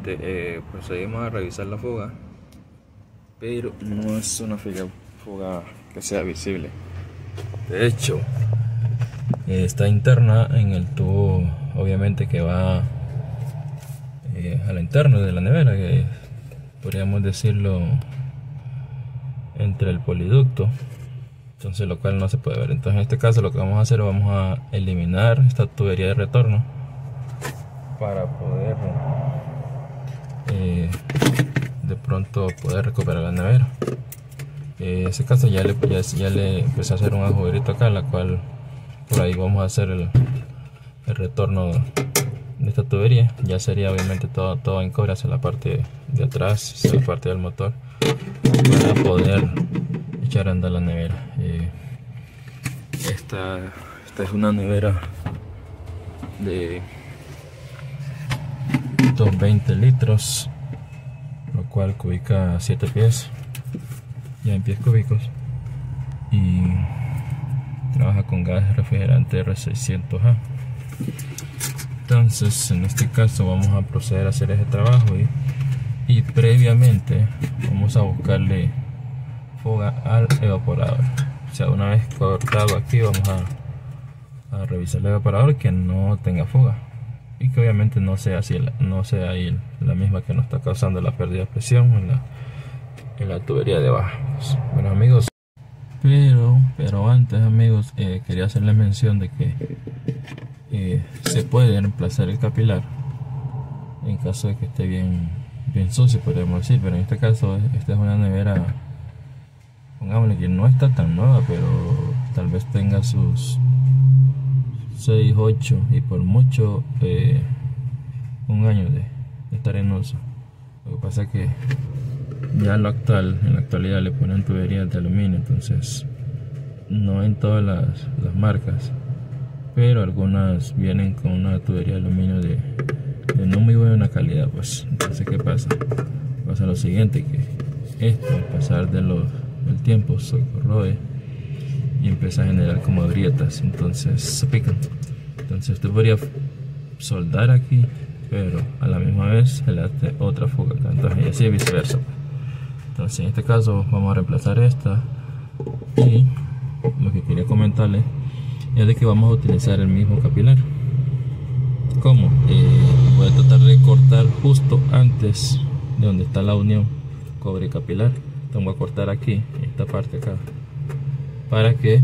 gente, eh, procedimos a revisar la fuga, pero no es una fuga, que sea visible. De hecho, está interna en el tubo, obviamente que va eh, a la interna de la nevera, que podríamos decirlo entre el poliducto entonces lo cual no se puede ver entonces en este caso lo que vamos a hacer vamos a eliminar esta tubería de retorno para poder eh, de pronto poder recuperar la nevera. En ese caso ya le, ya, le empecé a hacer un agujerito acá la cual por ahí vamos a hacer el, el retorno de esta tubería. Ya sería obviamente todo, todo en cobre hacia la parte de atrás hacia la parte del motor para poder echar a andar la nevera. Eh, esta, esta es una nevera de 220 litros lo cual cubica 7 pies. Ya en pies cúbicos. Y trabaja con gas refrigerante R600A entonces en este caso vamos a proceder a hacer ese trabajo y, previamente vamos a buscarle fuga al evaporador. O sea una vez cortado aquí vamos a revisar el evaporador que no tenga fuga y que obviamente no sea así no sea ahí la misma que nos está causando la pérdida de presión en la, tubería de abajo. Bueno amigos. Pero pero antes amigos eh, quería hacerles mención de que eh, se puede reemplazar el capilar en caso de que esté bien bien sucio podríamos decir pero en este caso esta es una nevera pongámosle que no está tan nueva, pero tal vez tenga sus 6, 8 y por mucho eh, un año de, estar en uso. Lo que pasa es que ya lo actual, en la actualidad le ponen tuberías de aluminio, entonces no en todas las, las marcas, pero algunas vienen con una tubería de aluminio de, no muy buena calidad, pues entonces qué pasa, pasa lo siguiente que esto al pasar de los el tiempo se corroe y empieza a generar como grietas, entonces se pican. Entonces usted podría soldar aquí, pero a la misma vez le hace otra fuga entonces y así viceversa. Entonces en este caso vamos a reemplazar esta y lo que quería comentarle es de que vamos a utilizar el mismo capilar. ¿Cómo? Eh, voy a tratar de cortar justo antes de donde está la unión cobre capilar tengo a cortar aquí esta parte acá para que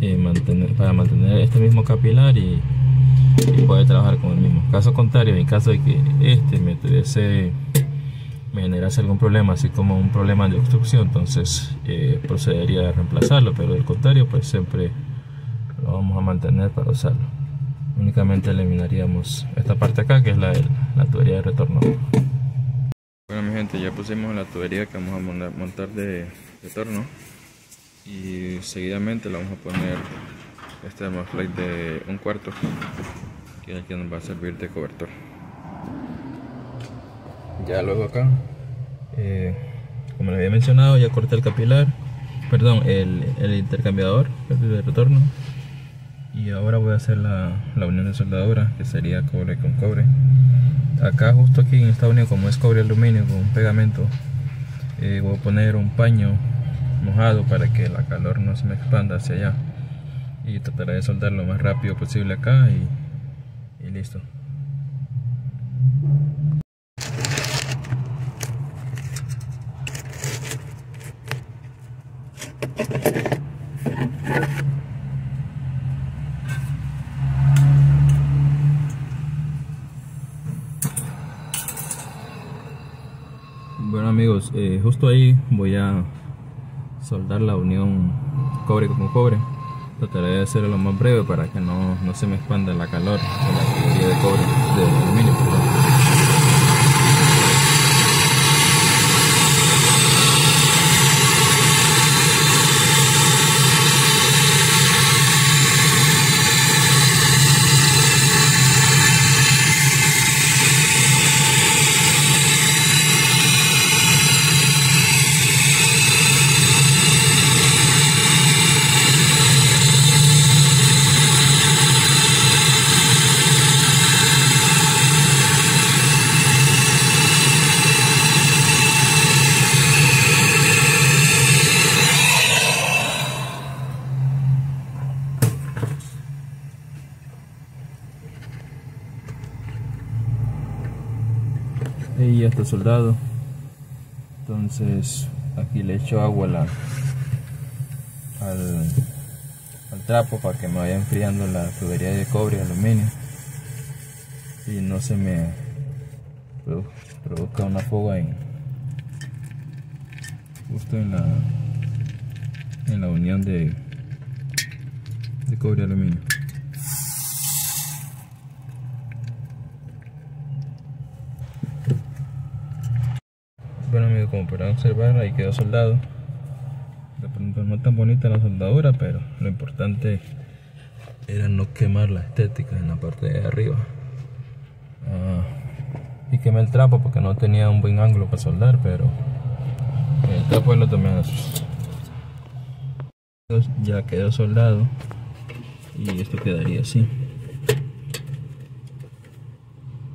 eh, mantener para mantener este mismo capilar y, poder trabajar con el mismo. Caso contrario en caso de que este me tuviese me generase algún problema así como un problema de obstrucción entonces eh, procedería a reemplazarlo pero del contrario pues siempre lo vamos a mantener para usarlo. Únicamente eliminaríamos esta parte acá que es la, la tubería de retorno. Bueno mi gente, ya pusimos la tubería que vamos a montar de retorno y seguidamente le vamos a poner este flake de un cuarto que es el que nos va a servir de cobertor. Ya luego acá, eh, como les había mencionado, ya corté el capilar, perdón, el, intercambiador de retorno y ahora voy a hacer la, la unión de soldadura que sería cobre con cobre acá justo aquí en Estados Unidos como es cobre aluminio con un pegamento eh, voy a poner un paño mojado para que la calor no se me expanda hacia allá. Y trataré de soldar lo más rápido posible acá y, listo. Bueno amigos, eh, justo ahí voy a soldar la unión cobre con cobre. Trataré de hacerlo lo más breve para que no, no se me expanda la calor de la de cobre, de aluminio. Está soldado. Entonces aquí le echo agua la, al, al trapo para que me vaya enfriando la tubería de cobre y aluminio. Y no se me produzca una fuga en justo en la en la unión de, de cobre y aluminio bueno amigos como podrán observar ahí quedó soldado. De pronto no tan bonita la soldadura pero lo importante era no quemar la estética en la parte de arriba. Ah, y quemé el trapo porque no tenía un buen ángulo para soldar pero el trapo lo tomé ya quedó soldado y esto quedaría así.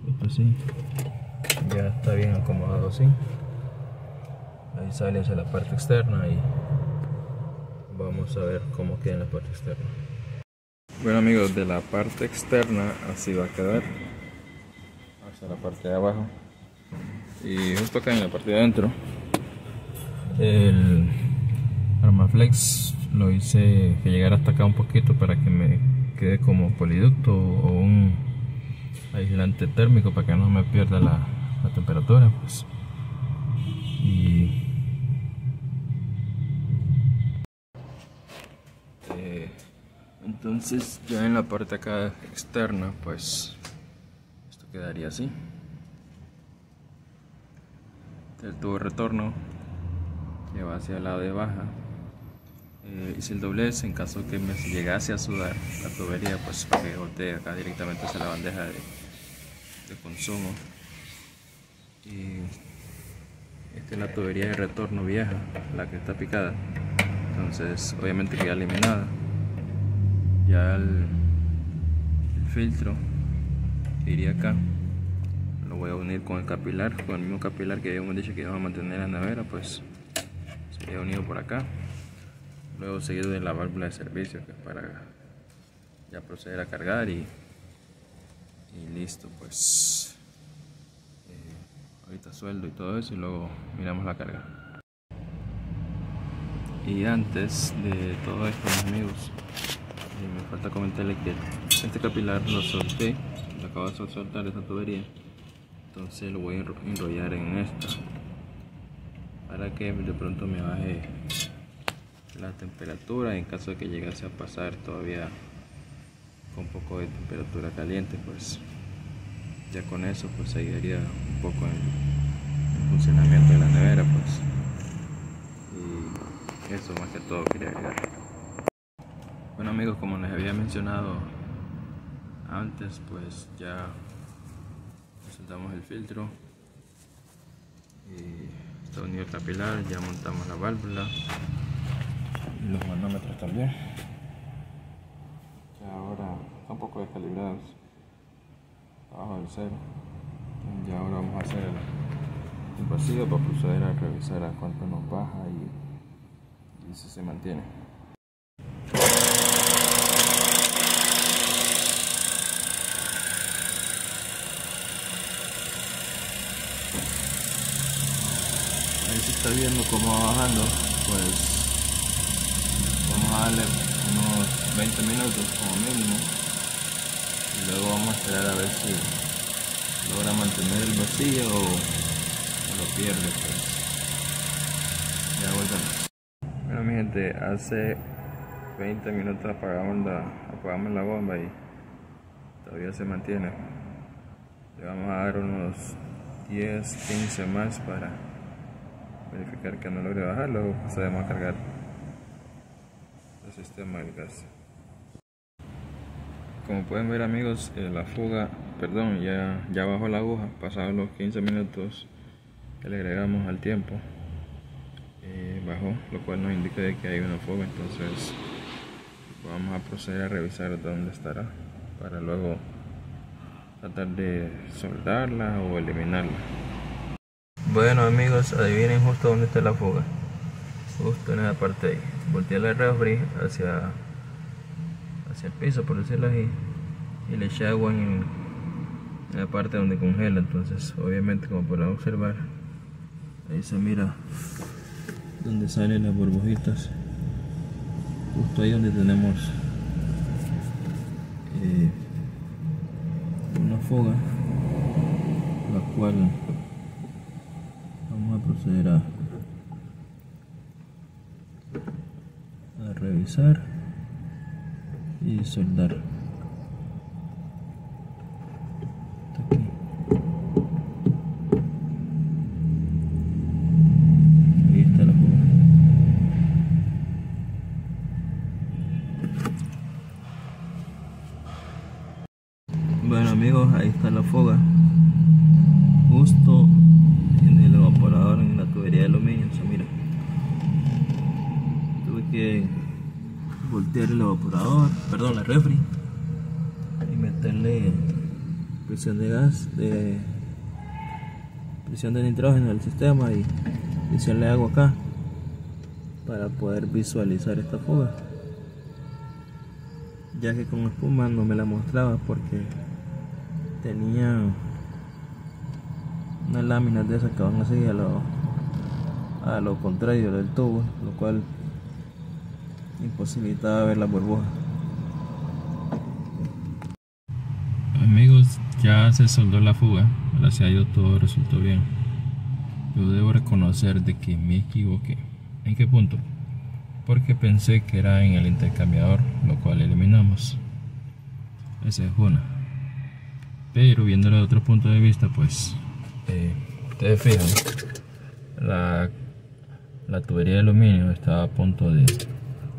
Esto así ya está bien acomodado así sale hacia la parte externa y vamos a ver cómo queda en la parte externa. Bueno amigos de la parte externa así va a quedar. Hacia la parte de abajo. Y justo acá en la parte de adentro. El Armaflex lo hice que llegara hasta acá un poquito para que me quede como poliducto o un aislante térmico para que no me pierda la, la temperatura pues. Y entonces ya en la parte acá externa pues esto quedaría así. El tubo de retorno que va hacia el lado de baja. Eh, hice el doblez en caso que me llegase a sudar la tubería pues para que voltee acá directamente hacia la bandeja de, de consumo. Y esta es la tubería de retorno vieja la que está picada. Entonces obviamente queda eliminada ya el, filtro iría acá lo voy a unir con el capilar con el mismo capilar que habíamos dicho que íbamos a mantener en la nevera pues sería unido por acá. Luego seguido de la válvula de servicio que para ya proceder a cargar y, y listo pues. Eh, ahorita sueldo y todo eso y luego miramos la carga. Y antes de todo esto amigos me falta comentarle que este capilar lo solté, lo acabo de soltar esa tubería, entonces lo voy a enrollar en esta para que de pronto me baje la temperatura en caso de que llegase a pasar todavía con un poco de temperatura caliente pues. Ya con eso pues ayudaría un poco en el funcionamiento de la nevera pues. Y eso más que todo quería agregar bueno amigos, como les había mencionado antes, pues ya soltamos el filtro y está unido el capilar, ya montamos la válvula y los manómetros también. Ya ahora están un poco descalibrados, abajo del cero. Ya ahora vamos a hacer el vacío para proceder a revisar a cuánto nos baja y, y si se mantiene. Está viendo cómo va bajando, pues vamos a darle unos 20 minutos como mínimo. Y luego vamos a esperar a ver si logra mantener el vacío o, lo pierde pues. Ya volvemos bueno mi gente hace 20 minutos apagamos la, apagamos la bomba y todavía se mantiene. Le vamos a dar unos 10 15 más para verificar que no logre bajar, luego procedemos a cargar el sistema del gas. Como pueden ver amigos, eh, la fuga, perdón, ya, ya bajó la aguja, pasados los 15 minutos que le agregamos al tiempo, eh, bajó, lo cual nos indica de que hay una fuga, entonces vamos a proceder a revisar dónde estará para luego tratar de soldarla o eliminarla. Bueno amigos, adivinen justo dónde está la fuga. Justo en esa parte ahí. Volteé la refri hacia, hacia el piso, por decirlo así. Y le eché agua en la parte donde congela entonces obviamente como podrán observar ahí se mira donde salen las burbujitas justo ahí donde tenemos eh, una foga la cual proceder a, revisar y soldar. Bueno amigos, ahí está la foga. Justo en el evaporador, en la de aluminio, mira. Tuve que voltear el evaporador, perdón, la refri. Y meterle presión de gas, de presión de nitrógeno al sistema y echarle agua acá para poder visualizar esta fuga ya que con espuma no me la mostraba porque tenía unas láminas de esas que van así a lo, a lo contrario del tubo, lo cual imposibilitaba ver la burbuja. Amigos, ya se soldó la fuga, gracias a Dios todo resultó bien. Yo debo reconocer de que me equivoqué. ¿En qué punto? Porque pensé que era en el intercambiador, lo cual eliminamos. Esa es una. Pero viéndolo de otro punto de vista, pues eh, ustedes fijan, la, la tubería de aluminio está a punto de.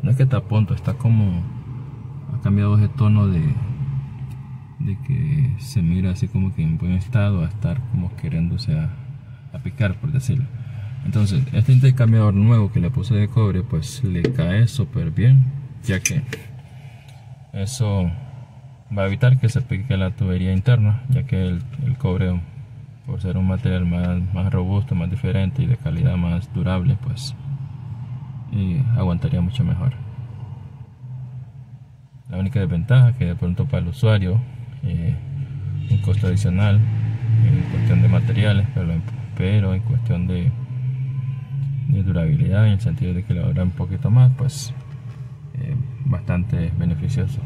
No es que está a punto, está como. Ha cambiado ese tono de. de que se mira así como que en buen estado a estar como queriéndose a, a picar, por decirlo. Entonces, este intercambiador nuevo que le puse de cobre, pues le cae súper bien, ya que eso va a evitar que se pique la tubería interna, ya que el, cobre, por ser un material más, más, robusto, más diferente y de calidad más durable, pues aguantaría mucho mejor. La única desventaja que de pronto para el usuario, eh, un costo adicional en cuestión de materiales, pero, en cuestión de, durabilidad, en el sentido de que le dura un poquito más, pues eh, bastante beneficioso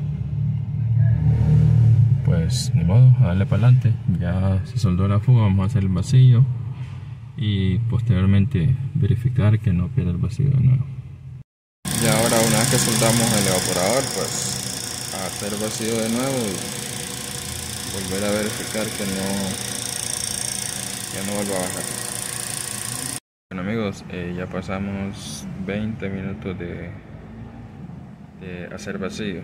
pues ni modo, a darle para adelante. Ya se soldó la fuga, vamos a hacer el vacío y posteriormente verificar que no pierda el vacío de nuevo. Y ahora una vez que soldamos el evaporador, pues hacer vacío de nuevo y volver a verificar que no, que no vuelva a bajar. Bueno amigos, eh, ya pasamos 20 minutos de hacer vacío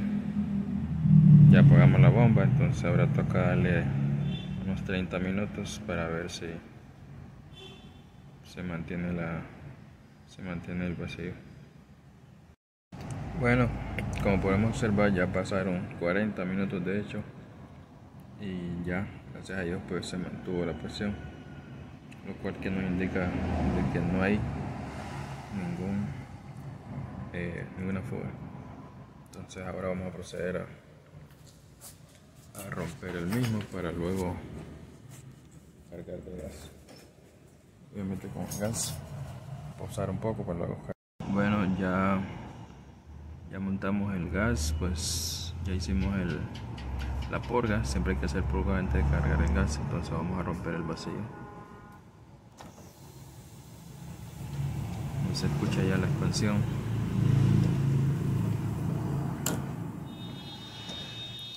ya apagamos la bomba entonces ahora toca darle unos 30 minutos para ver si se mantiene la se mantiene el vacío. Bueno como podemos observar ya pasaron 40 minutos de hecho y ya gracias a Dios pues se mantuvo la presión lo cual que nos indica de que no hay ningún eh, ninguna fuga. Entonces ahora vamos a proceder a romper el mismo para luego cargar de gas. Obviamente con gas posar un poco para luego bueno ya ya montamos el gas pues ya hicimos el la porga siempre hay que hacer purga antes de cargar el gas entonces vamos a romper el vacío. Se escucha ya la expansión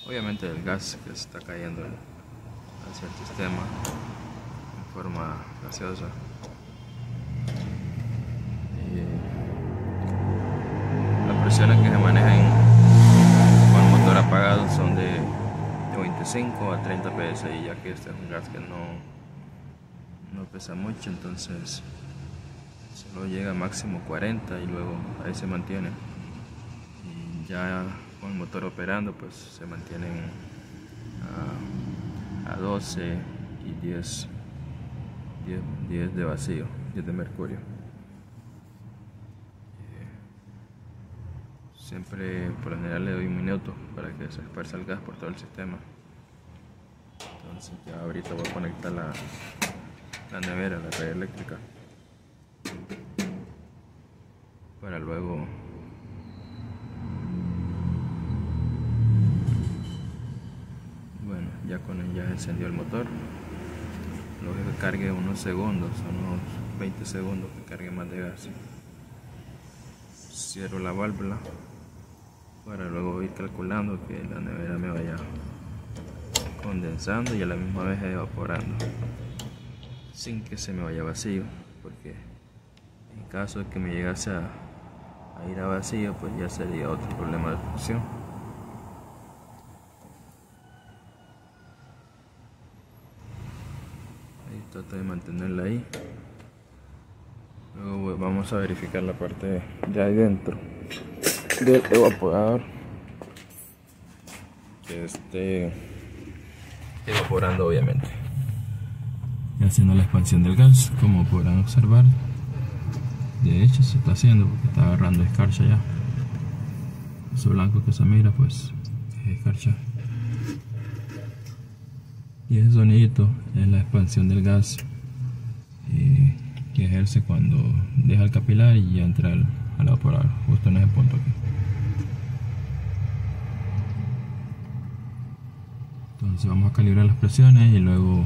obviamente el gas que está cayendo hacia el sistema en forma gaseosa. Las presiones que se manejan con el motor apagado son de, 25 a 30 psi ya que este es un gas que no, no pesa mucho entonces solo llega máximo 40 y luego ahí se mantiene. Ya con el motor operando pues se mantienen a, 12 y 10, 10, de vacío 10 de mercurio. Eh, siempre por lo general le doy un minuto para que se esparza el gas por todo el sistema. Entonces ya ahorita voy a conectar la, la nevera, la red eléctrica para luego bueno ya con él ya encendió el motor. Luego que cargue unos segundos unos 20 segundos que cargue más de gas. Cierro la válvula para luego ir calculando que la nevera me vaya condensando y a la misma vez evaporando sin que se me vaya vacío porque en caso de que me llegase a, ir a vacío pues ya sería otro problema de función ahí trato de mantenerla ahí. Luego vamos a verificar la parte de ahí dentro del evaporador. Que esté evaporando obviamente. Y haciendo la expansión del gas como podrán observar. De hecho se está haciendo porque está agarrando escarcha ya. Eso blanco que se mira pues es escarcha y ese sonidito es la expansión del gas eh, que ejerce cuando deja el capilar y entra al, al evaporador justo en ese punto aquí. Entonces vamos a calibrar las presiones y luego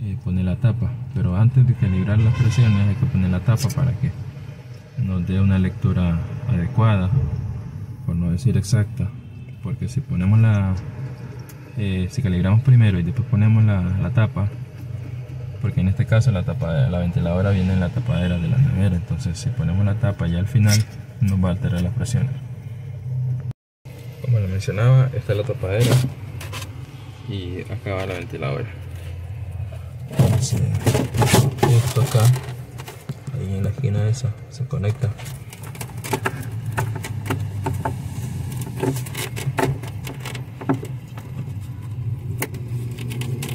eh, poner la tapa. Pero antes de calibrar las presiones hay que poner la tapa para que nos dé una lectura adecuada por no decir exacta. Porque si ponemos la eh, si calibramos primero y después ponemos la, la, tapa porque en este caso la tapa la ventiladora viene en la tapadera de la nevera entonces si ponemos la tapa ya al final nos va a alterar las presiones. Como lo mencionaba esta es la tapadera y acá va la ventiladora. Entonces esto acá ahí en la esquina esa se conecta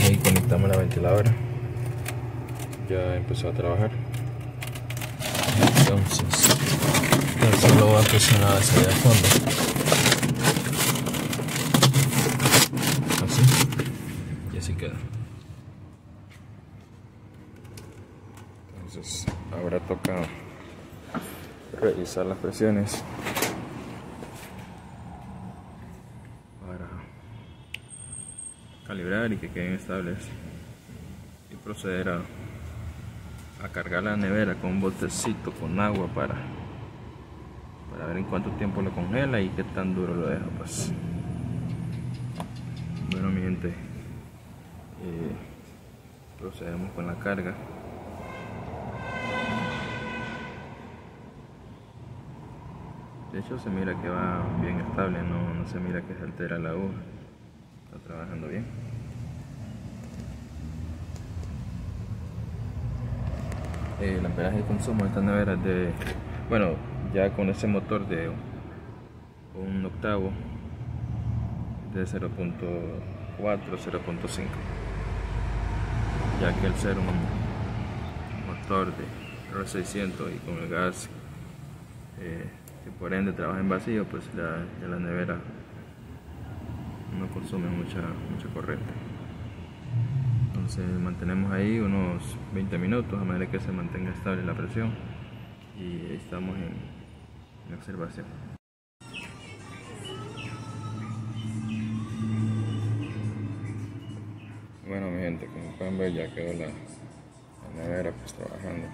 ahí ventiladora ya empezó a trabajar. Entonces entonces lo va a presionar hacia al fondo. Y así queda. Entonces ahora toca revisar las presiones. Para calibrar y que queden estables proceder a, a cargar la nevera con un botecito con agua para para ver en cuánto tiempo lo congela y qué tan duro lo deja pues. Bueno mi gente eh, procedemos con la carga. De hecho se mira que va bien estable no, no se mira que se altera la aguja. Está trabajando bien el amperaje de consumo de esta nevera es de bueno ya con ese motor de un octavo de 0.4 0.5 ya que el ser un motor de R600 y con el gas eh, que por ende trabaja en vacío pues la, ya la nevera no consume mucha, mucha corriente entonces mantenemos ahí unos 20 minutos a manera que se mantenga estable la presión y estamos en, observación. Bueno mi gente como pueden ver ya quedó la, la nevera pues trabajando.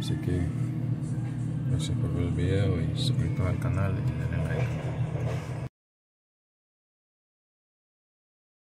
Así que gracias por ver el video y suscríbete al canal y denle like